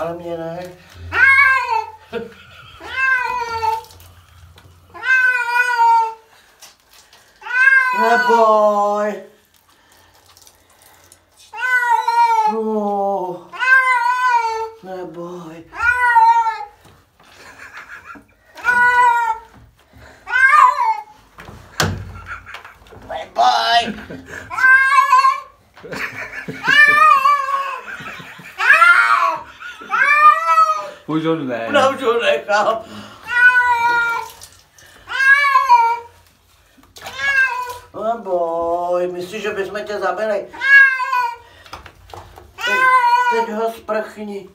Ale mě ne. Neboj. No, neboj. Neboj. Už ho ne. No, už ho nechal. Neboj, myslíš, že bychom tě zabili? Teď, teď ho sprchni.